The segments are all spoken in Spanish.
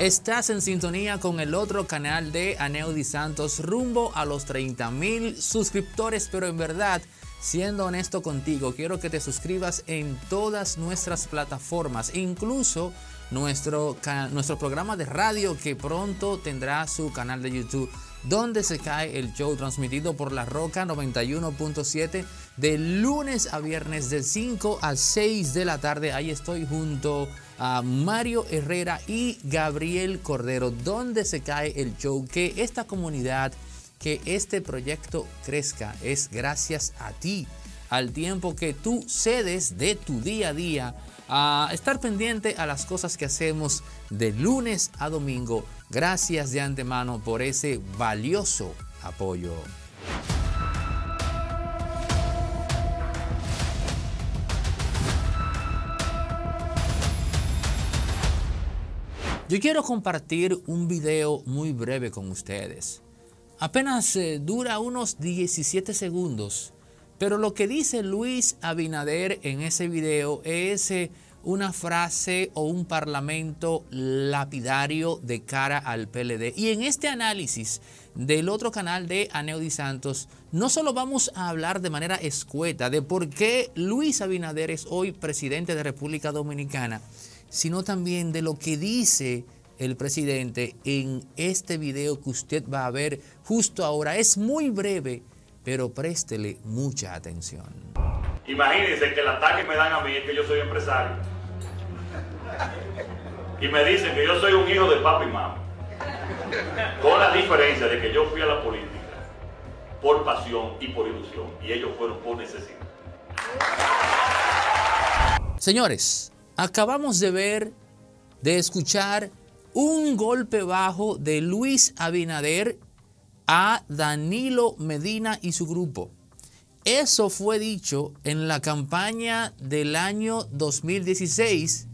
Estás en sintonía con el otro canal de Aneudi Santos rumbo a los 30 mil suscriptores, pero en verdad, siendo honesto contigo, quiero que te suscribas en todas nuestras plataformas, incluso nuestro, nuestro programa de radio que pronto tendrá su canal de YouTube donde se cae el show transmitido por La Roca 91.7 de lunes a viernes de 5 a 6 de la tarde. Ahí estoy junto a Mario Herrera y Gabriel Cordero, donde se cae el show. Que esta comunidad, que este proyecto crezca es gracias a ti, al tiempo que tú cedes de tu día a día a estar pendiente a las cosas que hacemos de lunes a domingo. Gracias de antemano por ese valioso apoyo. Yo quiero compartir un video muy breve con ustedes. Apenas eh, dura unos 17 segundos pero lo que dice Luis Abinader en ese video es eh, una frase o un parlamento lapidario de cara al PLD. Y en este análisis del otro canal de Aneudi Santos, no solo vamos a hablar de manera escueta de por qué Luis Abinader es hoy presidente de República Dominicana, sino también de lo que dice el presidente en este video que usted va a ver justo ahora. Es muy breve pero préstele mucha atención. Imagínense que el ataque me dan a mí es que yo soy empresario. Y me dicen que yo soy un hijo de papá y mamá. Con la diferencia de que yo fui a la política por pasión y por ilusión. Y ellos fueron por necesidad. Señores, acabamos de ver, de escuchar un golpe bajo de Luis Abinader a Danilo Medina y su grupo. Eso fue dicho en la campaña del año 2016,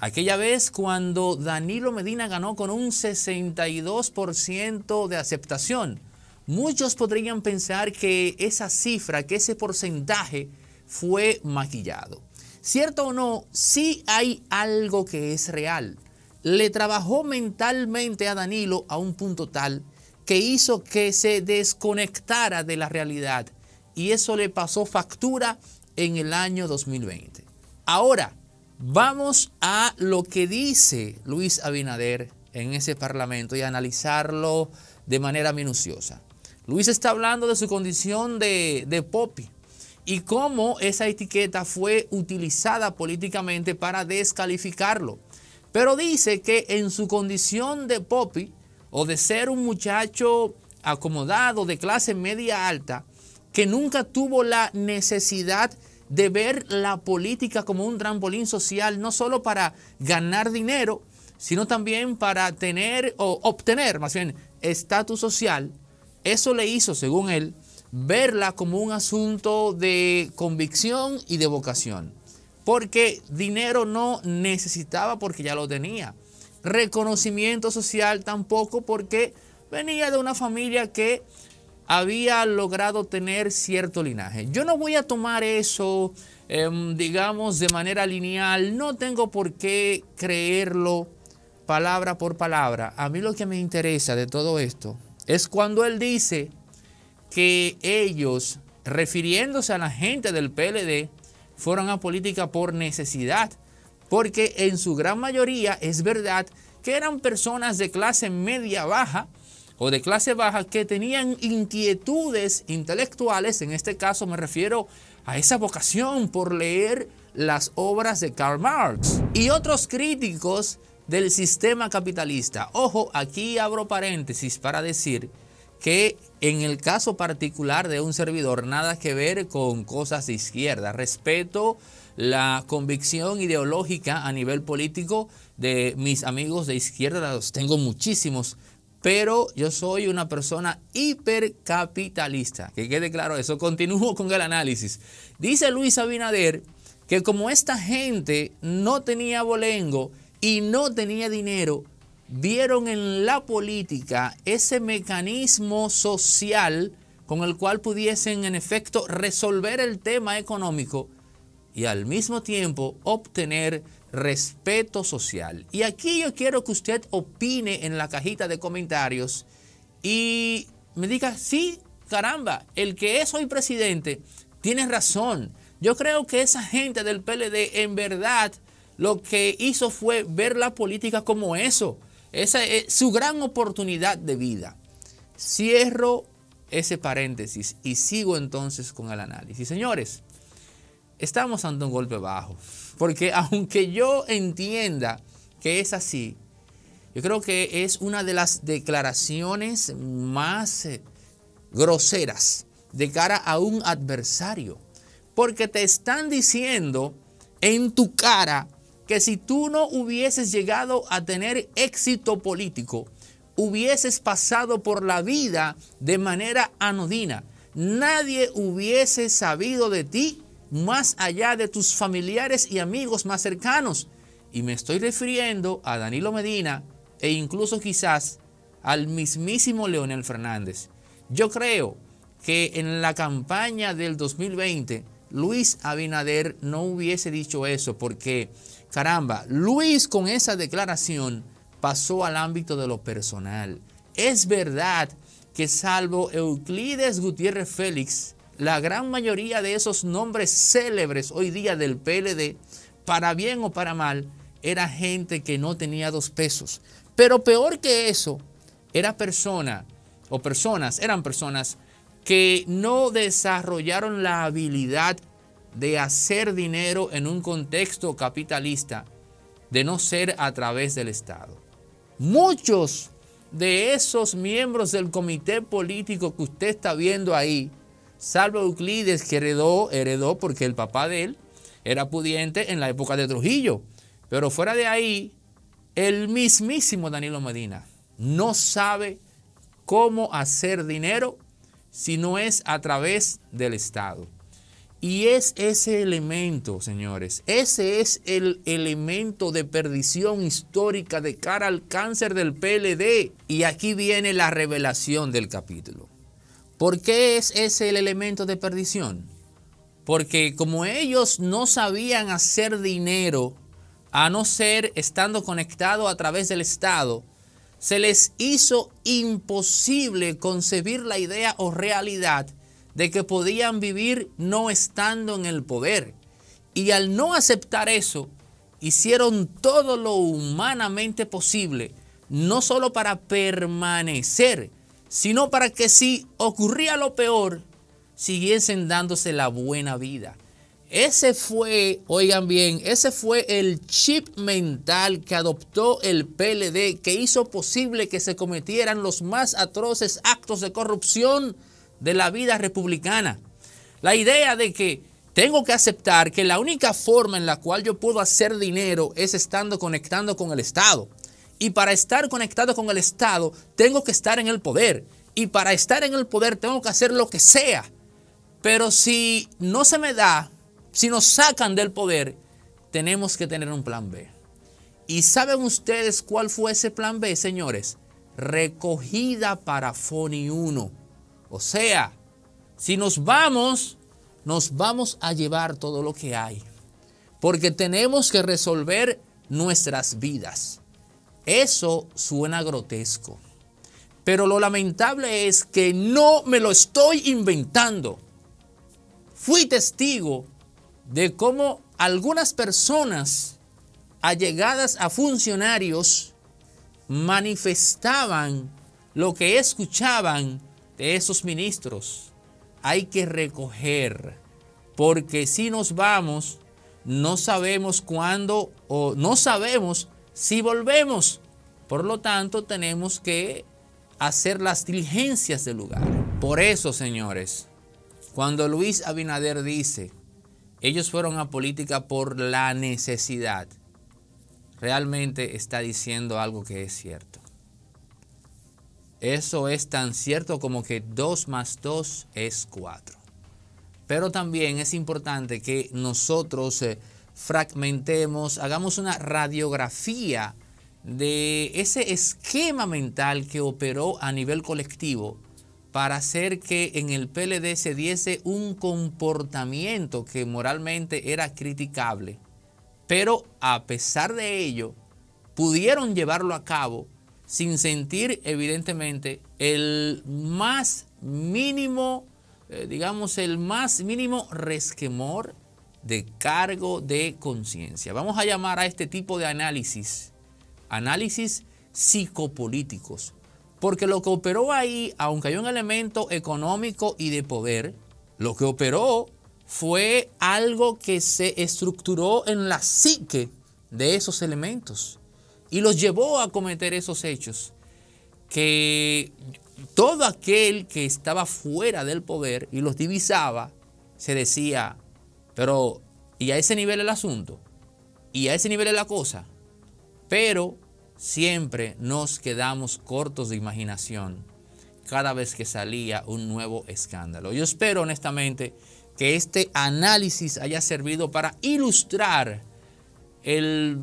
aquella vez cuando Danilo Medina ganó con un 62% de aceptación. Muchos podrían pensar que esa cifra, que ese porcentaje fue maquillado. Cierto o no, sí hay algo que es real. Le trabajó mentalmente a Danilo a un punto tal que hizo que se desconectara de la realidad y eso le pasó factura en el año 2020. Ahora, vamos a lo que dice Luis Abinader en ese parlamento y analizarlo de manera minuciosa. Luis está hablando de su condición de, de popi y cómo esa etiqueta fue utilizada políticamente para descalificarlo. Pero dice que en su condición de popi, o de ser un muchacho acomodado de clase media alta que nunca tuvo la necesidad de ver la política como un trampolín social, no solo para ganar dinero, sino también para tener o obtener más bien estatus social. Eso le hizo, según él, verla como un asunto de convicción y de vocación. Porque dinero no necesitaba porque ya lo tenía reconocimiento social tampoco porque venía de una familia que había logrado tener cierto linaje. Yo no voy a tomar eso, em, digamos, de manera lineal, no tengo por qué creerlo palabra por palabra. A mí lo que me interesa de todo esto es cuando él dice que ellos, refiriéndose a la gente del PLD, fueron a política por necesidad porque en su gran mayoría es verdad que eran personas de clase media baja o de clase baja que tenían inquietudes intelectuales, en este caso me refiero a esa vocación por leer las obras de Karl Marx y otros críticos del sistema capitalista. Ojo, aquí abro paréntesis para decir que en el caso particular de un servidor nada que ver con cosas de izquierda. Respeto la convicción ideológica a nivel político de mis amigos de izquierda, los tengo muchísimos, pero yo soy una persona hipercapitalista. Que quede claro eso. Continúo con el análisis. Dice Luis Abinader que como esta gente no tenía bolengo y no tenía dinero, vieron en la política ese mecanismo social con el cual pudiesen en efecto resolver el tema económico y al mismo tiempo obtener respeto social. Y aquí yo quiero que usted opine en la cajita de comentarios y me diga, sí, caramba, el que es hoy presidente tiene razón. Yo creo que esa gente del PLD en verdad lo que hizo fue ver la política como eso. Esa es su gran oportunidad de vida. Cierro ese paréntesis y sigo entonces con el análisis. Señores, estamos ante un golpe bajo. Porque aunque yo entienda que es así, yo creo que es una de las declaraciones más eh, groseras de cara a un adversario. Porque te están diciendo en tu cara que si tú no hubieses llegado a tener éxito político, hubieses pasado por la vida de manera anodina. Nadie hubiese sabido de ti más allá de tus familiares y amigos más cercanos. Y me estoy refiriendo a Danilo Medina e incluso quizás al mismísimo Leonel Fernández. Yo creo que en la campaña del 2020 Luis Abinader no hubiese dicho eso porque, caramba, Luis con esa declaración pasó al ámbito de lo personal. Es verdad que salvo Euclides Gutiérrez Félix, la gran mayoría de esos nombres célebres hoy día del PLD, para bien o para mal, era gente que no tenía dos pesos. Pero peor que eso, era persona o personas, eran personas que no desarrollaron la habilidad de hacer dinero en un contexto capitalista, de no ser a través del Estado. Muchos de esos miembros del comité político que usted está viendo ahí, salvo Euclides que heredó, heredó porque el papá de él era pudiente en la época de Trujillo, pero fuera de ahí, el mismísimo Danilo Medina no sabe cómo hacer dinero si no es a través del Estado. Y es ese elemento, señores, ese es el elemento de perdición histórica de cara al cáncer del PLD. Y aquí viene la revelación del capítulo. ¿Por qué es ese el elemento de perdición? Porque como ellos no sabían hacer dinero, a no ser estando conectado a través del Estado, se les hizo imposible concebir la idea o realidad de que podían vivir no estando en el poder. Y al no aceptar eso, hicieron todo lo humanamente posible, no solo para permanecer, sino para que si ocurría lo peor, siguiesen dándose la buena vida. Ese fue, oigan bien, ese fue el chip mental que adoptó el PLD, que hizo posible que se cometieran los más atroces actos de corrupción de la vida republicana. La idea de que tengo que aceptar que la única forma en la cual yo puedo hacer dinero es estando conectando con el Estado. Y para estar conectado con el Estado, tengo que estar en el poder. Y para estar en el poder, tengo que hacer lo que sea. Pero si no se me da, si nos sacan del poder, tenemos que tener un plan B. ¿Y saben ustedes cuál fue ese plan B, señores? Recogida para FONI 1. O sea, si nos vamos, nos vamos a llevar todo lo que hay. Porque tenemos que resolver nuestras vidas. Eso suena grotesco. Pero lo lamentable es que no me lo estoy inventando. Fui testigo de cómo algunas personas allegadas a funcionarios manifestaban lo que escuchaban de esos ministros. Hay que recoger, porque si nos vamos, no sabemos cuándo o no sabemos si volvemos. Por lo tanto, tenemos que hacer las diligencias del lugar. Por eso, señores, cuando Luis Abinader dice, ellos fueron a política por la necesidad. Realmente está diciendo algo que es cierto. Eso es tan cierto como que 2 más 2 es 4. Pero también es importante que nosotros eh, fragmentemos, hagamos una radiografía de ese esquema mental que operó a nivel colectivo para hacer que en el PLD se diese un comportamiento que moralmente era criticable, pero a pesar de ello, pudieron llevarlo a cabo sin sentir evidentemente el más mínimo, eh, digamos, el más mínimo resquemor de cargo de conciencia. Vamos a llamar a este tipo de análisis, análisis psicopolíticos, porque lo que operó ahí, aunque hay un elemento económico y de poder, lo que operó fue algo que se estructuró en la psique de esos elementos y los llevó a cometer esos hechos que todo aquel que estaba fuera del poder y los divisaba, se decía, pero ¿y a ese nivel el asunto? ¿Y a ese nivel es la cosa? Pero siempre nos quedamos cortos de imaginación cada vez que salía un nuevo escándalo. Yo espero honestamente que este análisis haya servido para ilustrar el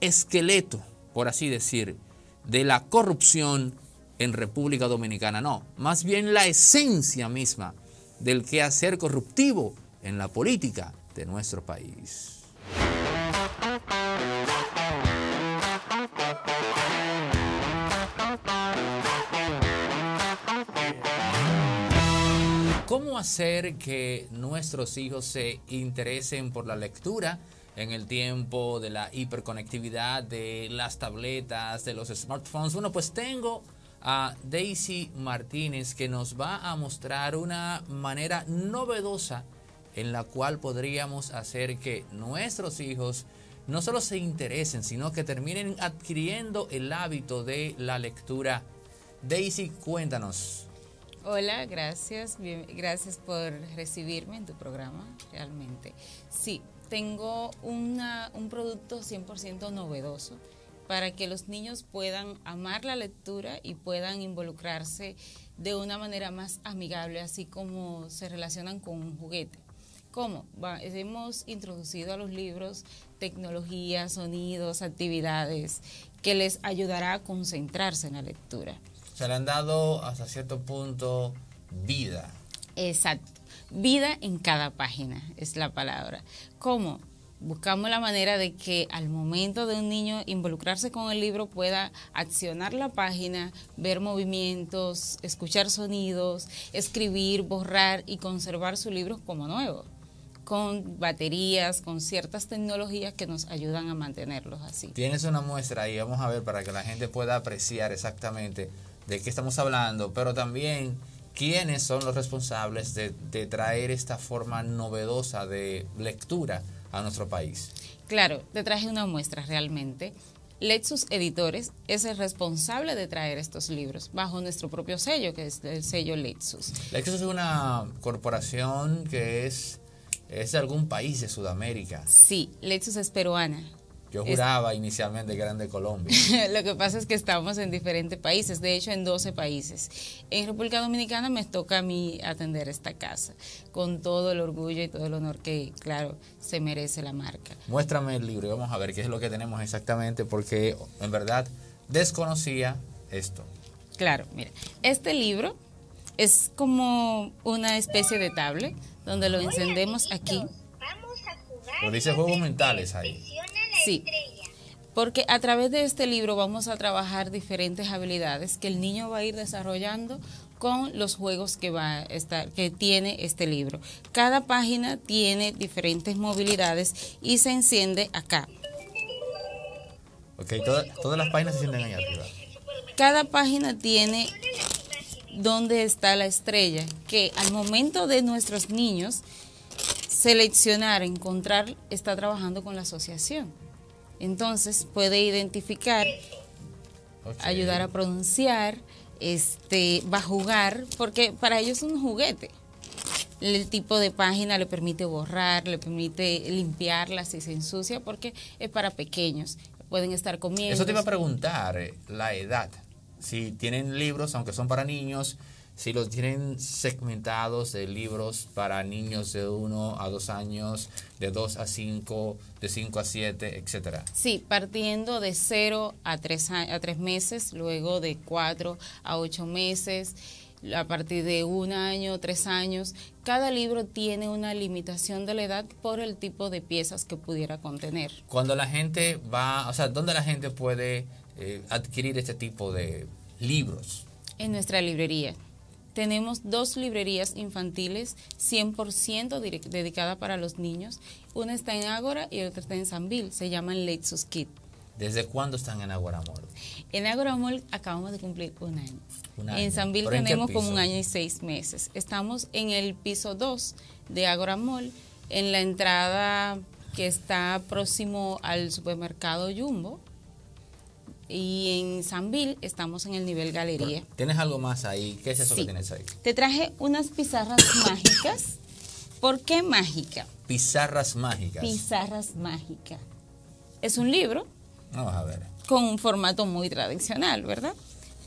esqueleto, por así decir, de la corrupción en República Dominicana. No, más bien la esencia misma del quehacer corruptivo en la política de nuestro país. ¿Cómo hacer que nuestros hijos se interesen por la lectura? en el tiempo de la hiperconectividad, de las tabletas, de los smartphones. Bueno, pues tengo a Daisy Martínez que nos va a mostrar una manera novedosa en la cual podríamos hacer que nuestros hijos no solo se interesen, sino que terminen adquiriendo el hábito de la lectura. Daisy, cuéntanos. Hola, gracias. gracias por recibirme en tu programa, realmente. Sí, tengo una, un producto 100% novedoso para que los niños puedan amar la lectura y puedan involucrarse de una manera más amigable, así como se relacionan con un juguete. ¿Cómo? hemos introducido a los libros tecnología, sonidos, actividades que les ayudará a concentrarse en la lectura. Se le han dado hasta cierto punto vida. Exacto. Vida en cada página es la palabra. ¿Cómo? Buscamos la manera de que al momento de un niño involucrarse con el libro pueda accionar la página, ver movimientos, escuchar sonidos, escribir, borrar y conservar su libro como nuevo, con baterías, con ciertas tecnologías que nos ayudan a mantenerlos así. Tienes una muestra ahí, vamos a ver para que la gente pueda apreciar exactamente de qué estamos hablando, pero también quiénes son los responsables de, traer esta forma novedosa de lectura a nuestro país. Claro, te traje una muestra realmente. Lexus Editores es el responsable de traer estos libros bajo nuestro propio sello, que es el sello Lexus. Lexus es una corporación que es, es de algún país de Sudamérica. Sí, Lexus es peruana. Yo juraba inicialmente que eran de Colombia. Lo que pasa es que estamos en diferentes países, de hecho en 12 países. En República Dominicana me toca a mí atender esta casa, con todo el orgullo y todo el honor que, claro, se merece la marca. Muéstrame el libro y vamos a ver qué es lo que tenemos exactamente, porque en verdad desconocía esto. Claro, mira, este libro es como una especie de tablet donde lo encendemos aquí. Lo dice juegos mentales ahí. Sí. Porque a través de este libro vamos a trabajar diferentes habilidades que el niño va a ir desarrollando con los juegos que va a estar, que tiene este libro. Cada página tiene diferentes movilidades y se enciende acá. Ok, todas las páginas se encienden ahí arriba. Cada página tiene dónde está la estrella, que al momento de nuestros niños seleccionar, encontrar, está trabajando con la asociación. Entonces puede identificar, ayudar a pronunciar, este, va a jugar, porque para ellos es un juguete. El tipo de página le permite borrar, le permite limpiarla si se ensucia, porque es para pequeños. Pueden estar comiendo. Eso te iba a preguntar, eh, la edad. Si tienen libros, aunque son para niños, si los tienen segmentados de libros para niños de 1 a 2 años, de 2 a 5, de 5 a 7, etcétera. Sí, partiendo de 0 a 3, a 3 meses, luego de 4 a 8 meses. a partir de un año, tres años. Cada libro tiene una limitación de la edad por el tipo de piezas que pudiera contener. Cuando la gente va, o sea, ¿dónde la gente puede eh, adquirir este tipo de libros? En nuestra librería. Tenemos dos librerías infantiles 100% dedicadas para los niños. Una está en Ágora y otra está en Sanville. Se llaman Lexus Kid. ¿Desde cuándo están en Ágora Mall? En Ágora Mall acabamos de cumplir un año. En Sanville tenemos como un año y seis meses. Estamos en el piso 2 de Ágora Mall, en la entrada que está próximo al supermercado Jumbo. Y en Sanville estamos en el nivel galería. ¿Tienes algo más ahí? ¿Qué es eso que tienes ahí? Te traje unas pizarras mágicas. ¿Por qué mágica? Pizarras mágicas. Pizarras mágicas. Es un libro. Vamos a ver. Con un formato muy tradicional, ¿verdad?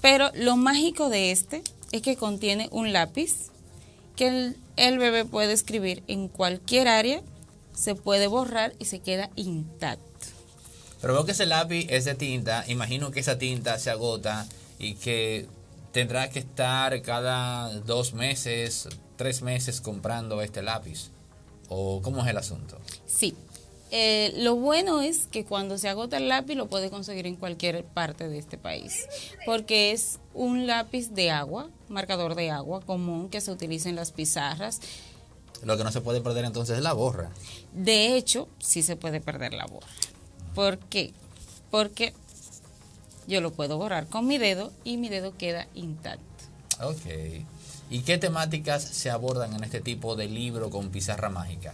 Pero lo mágico de este es que contiene un lápiz que el, bebé puede escribir en cualquier área, se puede borrar y se queda intacto. Pero veo que ese lápiz es de tinta, imagino que esa tinta se agota y que tendrá que estar cada dos meses, tres meses comprando este lápiz. ¿O cómo es el asunto? Sí, eh, lo bueno es que cuando se agota el lápiz lo puede conseguir en cualquier parte de este país, porque es un lápiz de agua, marcador de agua común que se utiliza en las pizarras. Lo que no se puede perder entonces es la borra. De hecho, sí se puede perder la borra. ¿Por qué? Porque yo lo puedo borrar con mi dedo y mi dedo queda intacto. Ok. ¿Y qué temáticas se abordan en este tipo de libro con pizarra mágica?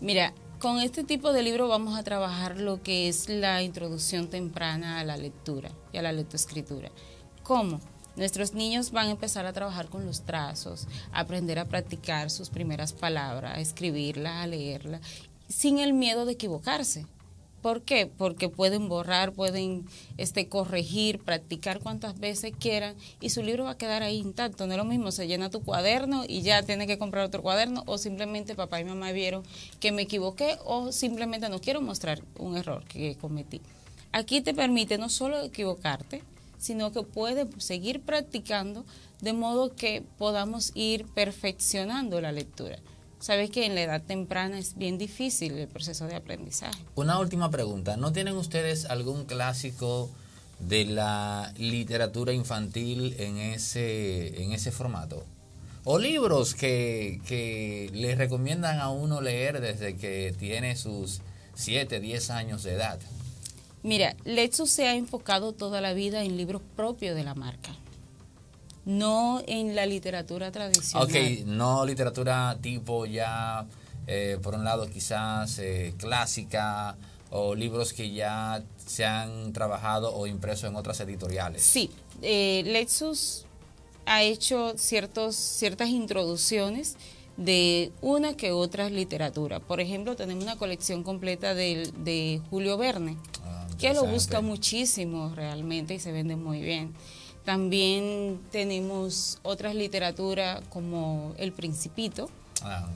Mira, con este tipo de libro vamos a trabajar lo que es la introducción temprana a la lectura y a la lectoescritura. ¿Cómo? Nuestros niños van a empezar a trabajar con los trazos, a aprender a practicar sus primeras palabras, a escribirlas, a leerlas, sin el miedo de equivocarse. ¿Por qué? Porque pueden borrar, pueden este, corregir, practicar cuantas veces quieran y su libro va a quedar ahí intacto. No es lo mismo, se llena tu cuaderno y ya tiene que comprar otro cuaderno o simplemente papá y mamá vieron que me equivoqué o simplemente no quiero mostrar un error que cometí. Aquí te permite no solo equivocarte, sino que puedes seguir practicando de modo que podamos ir perfeccionando la lectura. Sabes que en la edad temprana es bien difícil el proceso de aprendizaje. Una última pregunta. ¿No tienen ustedes algún clásico de la literatura infantil en ese, en ese formato? O libros que, que les recomiendan a uno leer desde que tiene sus 7, 10 años de edad. Mira, Lexus se ha enfocado toda la vida en libros propios de la marca no en la literatura tradicional. Ok, no literatura tipo ya, eh, por un lado quizás eh, clásica o libros que ya se han trabajado o impreso en otras editoriales. Sí, eh, Lexus ha hecho ciertos, ciertas introducciones de una que otra literatura. Por ejemplo, tenemos una colección completa de, de Julio Verne, ah, que lo busca muchísimo realmente y se vende muy bien. También tenemos otras literaturas como El Principito. Ah.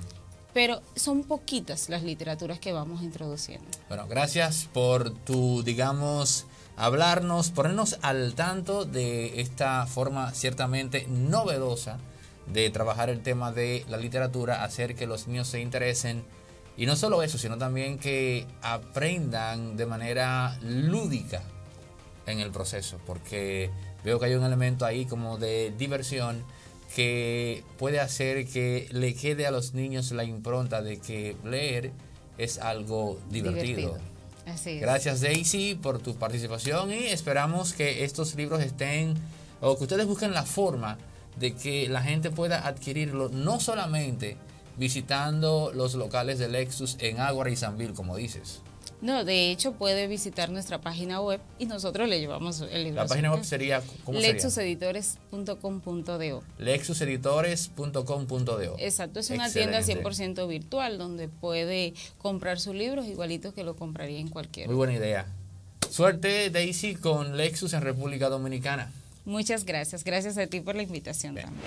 Pero son poquitas las literaturas que vamos introduciendo. Bueno, gracias por tu, digamos, hablarnos, ponernos al tanto de esta forma ciertamente novedosa de trabajar el tema de la literatura, hacer que los niños se interesen y no solo eso, sino también que aprendan de manera lúdica en el proceso, porque veo que hay un elemento ahí como de diversión que puede hacer que le quede a los niños la impronta de que leer es algo divertido. Gracias Daisy por tu participación y esperamos que estos libros estén o que ustedes busquen la forma de que la gente pueda adquirirlo no solamente visitando los locales de Lexus en Águara y Sanville, como dices. No, de hecho puede visitar nuestra página web y nosotros le llevamos el libro. La página web sería ¿cómo lexuseditores.com.do. lexuseditores.com.do. Exacto, es una tienda 100% virtual donde puede comprar sus libros igualitos que lo compraría en cualquier. Muy buena idea. Suerte Daisy con Lexus en República Dominicana. Muchas gracias. Gracias a ti por la invitación también.